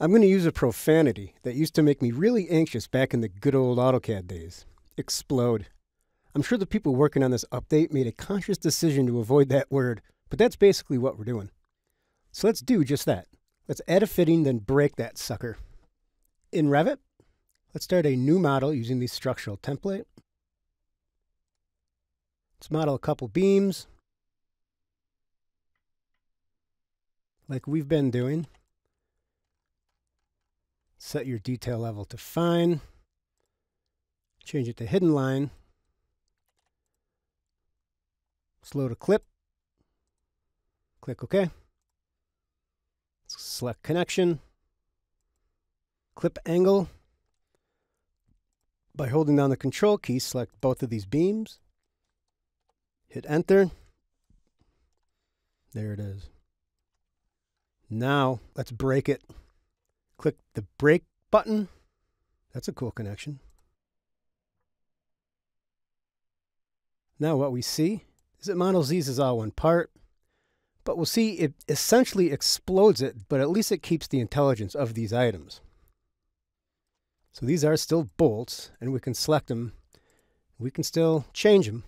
I'm going to use a profanity that used to make me really anxious back in the good old AutoCAD days. Explode. I'm sure the people working on this update made a conscious decision to avoid that word, but that's basically what we're doing. So let's do just that. Let's add a fitting, then break that sucker. In Revit, let's start a new model using the structural template. Let's model a couple beams, like we've been doing. Set your detail level to fine. Change it to hidden line. Slow to clip. Click OK. Select connection. Clip angle. By holding down the control key, select both of these beams. Hit enter. There it is. Now let's break it. Click the break button. That's a cool connection. Now what we see is that Model Z's is all one part, but we'll see it essentially explodes it, but at least it keeps the intelligence of these items. So these are still bolts, and we can select them. We can still change them,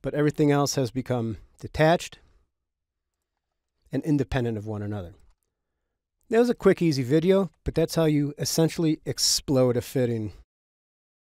but everything else has become detached and independent of one another. That was a quick, easy video, but that's how you essentially explode a fitting